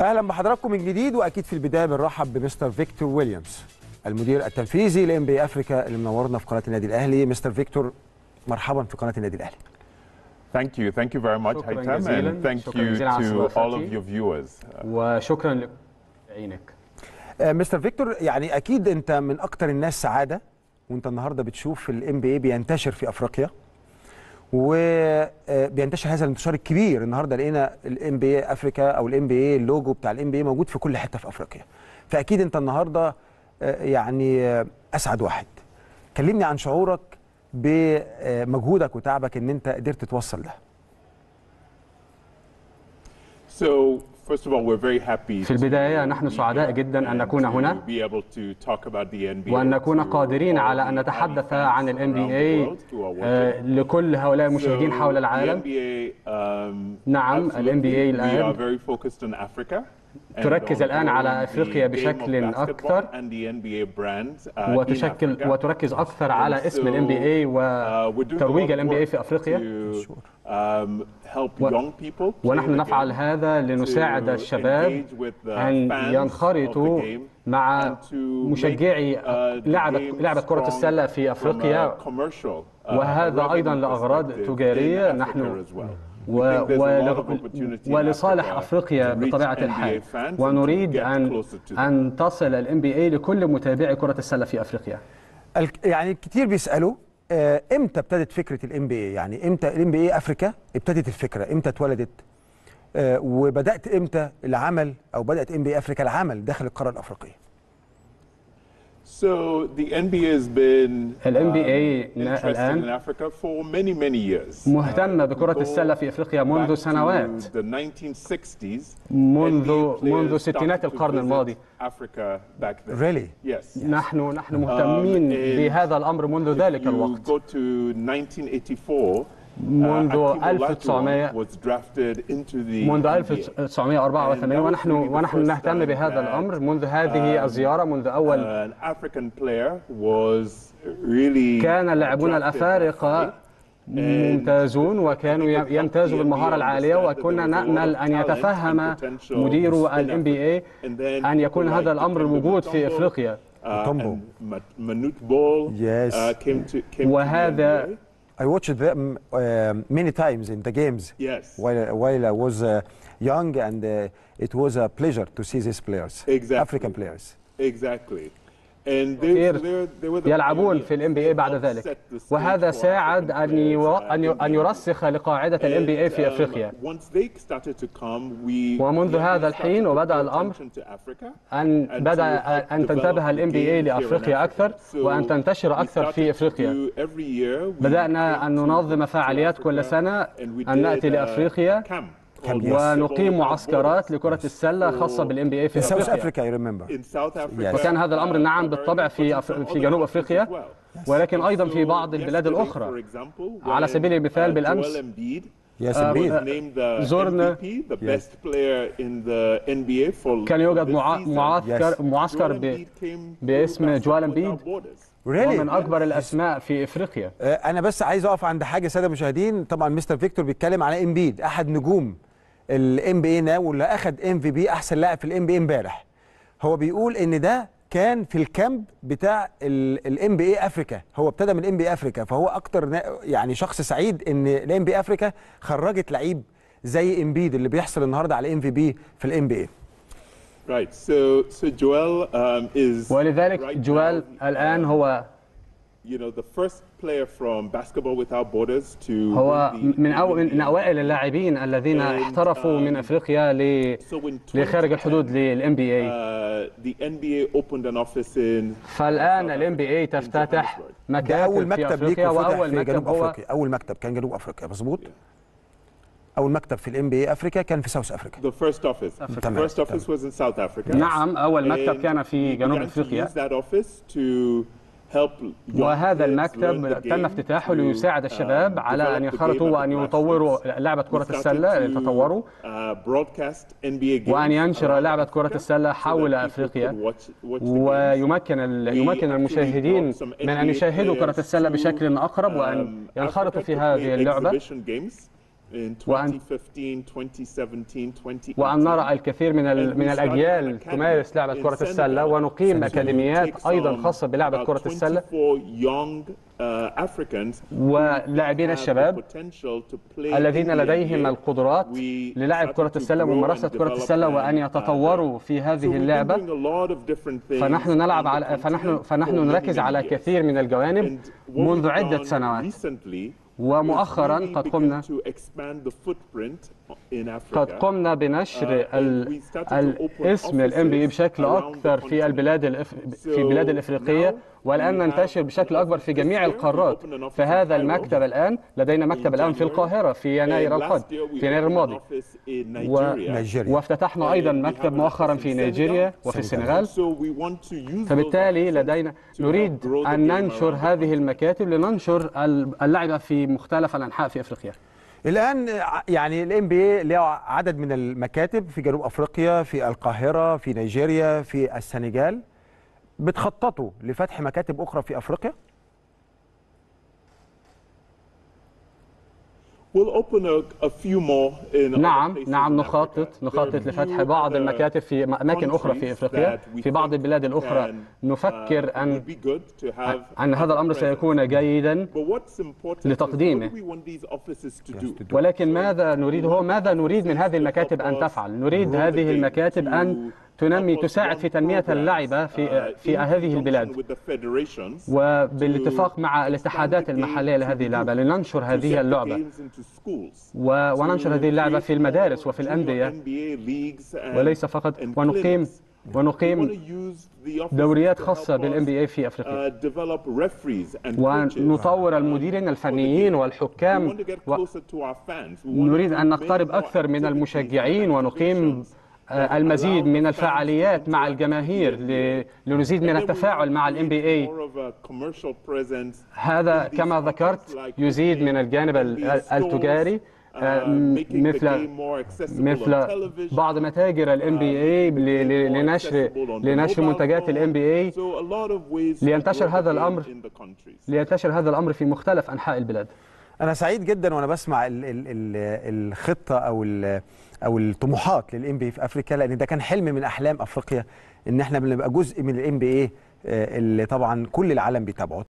أهلا بحضراتكم من جديد وأكيد في البداية بنرحب بمستر فيكتور ويليامز المدير التنفيذي ل NBA Africa اللي منورنا في قناة النادي الأهلي مستر فيكتور مرحبا في قناة النادي الأهلي Thank you. Thank you very much, Haitam, جزيلاً. and thank you to all of your viewers. وشكرا لعينك آه، مستر فيكتور يعني أكيد أنت من أكتر الناس سعادة وأنت النهارده بتشوف ال NBA بينتشر في أفريقيا وبينتشر هذا الانتشار الكبير. النهارده لقينا ال NBA Africa أو ال NBA ال logo بتاع ال NBA موجود في كل حتة في أفريقيا. فأكيد أنت النهارده آه، يعني آه، أسعد واحد. كلمني عن شعورك بمجهودك وتعبك إن أنت قدرت توصل ده. So, في البداية نحن سعداء جدا أن نكون هنا. وأن نكون قادرين على أن نتحدث عن الـ NBA آه، لكل هؤلاء المشاهدين حول العالم. نعم الـ NBA الآن. تركز الآن على أفريقيا بشكل أكثر. وتشكل وتركز أكثر على اسم الـ NBA وترويج الـ NBA في أفريقيا. ونحن نفعل هذا لنساعد الشباب أن ينخرطوا مع مشجعي لعبة كرة السلة في أفريقيا. وهذا أيضا لأغراض تجارية. نحن و- ول- ولصالح أفريقيا بطبيعة الحال. ونريد ان. أن تصل الام بي اي لكل متابعي كرة السلة في أفريقيا. يعني كتير بيسألوا آه، إمتى ابتدت فكرة ال NBA يعني إمتى ال NBA Africa ابتدت الفكرة؟ إمتى اتولدت؟ آه، وبدأت إمتى العمل أو بدأت NBA Africa العمل داخل القارة الأفريقية؟ So the NBA has been um, interested الآن in Africa for many many years. مهتمة Uh, بكرة السلة في أفريقيا منذ سنوات. the 1960s, منذ منذ ستينات القرن الماضي Africa back then. Really? Yes. نحن نحن مهتمين Um, بهذا الأمر منذ ذلك You الوقت go to 1984. منذ uh, Akeem 1900 Olajuwon was drafted into the منذ NBA. 1984 ونحن ونحن نهتم بهذا الأمر منذ هذه الزيارة منذ أول An African player was really كان اللاعبون high. ممتازون وكانوا يمتازوا بالمهارة العالية وكنا نأمل أن يتفهم مدير الام بي اي أن يكون هذا الأمر موجود في إفريقيا Mutombo. Manute Ball Yes. uh, came to came to وهذا the NBA. I watched them uh, many times in the games Yes. while, while I was uh, young and uh, it was a pleasure to see these players Exactly. African players Exactly. يلعبون في ال NBA بعد ذلك. وهذا ساعد أن أن يرسخ لقاعدة ال NBA في أفريقيا. ومنذ هذا الحين وبدأ الأمر أن بدأ أن تنتبه ال NBA لأفريقيا أكثر وأن تنتشر أكثر في أفريقيا. بدأنا أن ننظم فعاليات كل سنة أن نأتي لأفريقيا uh. ونقيم معسكرات لكرة السلة خاصة بال NBA في in South Africa. Yes. وكان هذا الأمر uh, نعم بالطبع في في جنوب well. ولكن أيضا في بعض البلاد example, على سبيل المثال uh, بالأمس Joel Embiid yes indeed was named the زرنا- MVP, the Yes. best player in the NBA for كان يوجد. معسكر. معسكر باسم جوال Borders. really ومن أكبر الأسماء في إفريقيا آه، أنا بس عايز أقف عند حاجة سادة المشاهدين طبعا مستر فيكتور بيتكلم على امبيد أحد نجوم ال NBA now واللي اخذ MVP أحسن لاعب في ال NBA امبارح. هو بيقول إن ده كان في ال camp بتاع ال NBA Africa. هو ابتدى من ال NBA Africa فهو أكتر يعني شخص سعيد إن ال NBA Africa خرجت لعيب زي امبيد اللي بيحصل النهارده على MVP في ال NBA Right. So so Joel um, is ولذلك right جوال الآن um, هو هو من أو من أوائل اللاعبين الذين احترفوا من um, أفريقيا ل- لخارج 2010, الحدود لل NBA the NBA opened an office in فالآن ال NBA تفتتح ده أول مكاتب في مكتب ليك أفريقيا وأول في مكتب جنوب هو أفريقيا. أول مكتب كان جنوب أفريقيا مظبوط؟ أول مكتب في ال NBA Africa كان في South Africa the first office. The تمام، first office was in South Africa. نعم أول مكتب كان في جنوب began وهذا المكتب تم افتتاحه ليساعد الشباب على أن يخرطوا وأن يطوروا لعبة كرة السلة يتطوروا وأن ينشر لعبة كرة السلة حول أفريقيا. ويمكن يمكن المشاهدين من أن يشاهدوا كرة السلة بشكل أقرب وأن ينخرطوا في هذه اللعبة. وأن- 2015, 2017, 2018. وأن نرى الكثير من من الأجيال تمارس لعبة كرة السلة ونقيم أكاديميات أيضا خاصة بلعبة كرة السلة. ولاعبين الشباب الذين لديهم القدرات للعب كرة السلة وممارسة كرة السلة وأن يتطوروا في هذه اللعبة. فنحن نلعب على فنحن فنحن نركز على كثير من الجوانب منذ عدة سنوات. ومؤخرا قد قمنا قد قمنا بنشر ال- الاسم الام بي بشكل أكثر في البلاد. في البلاد الإفريقية والآن ننتشر بشكل أكبر في جميع القارات. فهذا المكتب الآن لدينا مكتب الآن في القاهرة في يناير القادم في يناير الماضي. نيجيريا. وافتتحنا أيضا مكتب مؤخرا في نيجيريا وفي السنغال. فبالتالي لدينا نريد أن ننشر هذه المكاتب لننشر اللعبة في مختلف الأنحاء في إفريقيا. الآن يعني الام بي له عدد من المكاتب في جنوب أفريقيا في القاهرة في نيجيريا في السنغال بتخططوا لفتح مكاتب أخرى في أفريقيا؟ نعم نعم نخطط نخطط لفتح بعض المكاتب في أماكن أخرى في إفريقيا في بعض البلاد الأخرى. نفكر أن أن هذا الأمر سيكون جيدا لتقديمه. ولكن ماذا نريد؟ هو ماذا نريد من هذه المكاتب أن تفعل؟ نريد هذه المكاتب أن تنمي تساعد في تنمية اللعبة في في هذه البلاد. وبالاتفاق مع الاتحادات المحلية لهذه اللعبة لننشر هذه اللعبة. و- وننشر هذه اللعبة في المدارس وفي الأندية. وليس فقط ونقيم ونقيم دوريات خاصة بال N BA في أفريقيا. ونطور المديرين الفنيين والحكام. ونريد أن نقترب أكثر من المشجعين ونقيم آه، المزيد من الفعاليات مع الجماهير لنزيد من التفاعل مع ال NBA هذا كما ذكرت يزيد من الجانب ال- التجاري آه، مثل مثل بعض متاجر ال NBA لنشر لنشر منتجات ال N BA لينتشر هذا الأمر. لينتشر هذا الأمر في مختلف أنحاء البلاد. أنا سعيد جدا وأنا بسمع ال ال ال الخطة أو ال أو الطموحات لل NBA في أفريقيا لأن ده كان حلم من أحلام أفريقيا إن إحنا بنبقى جزء من الام بي اي اللي طبعا كل العالم بيتابعه.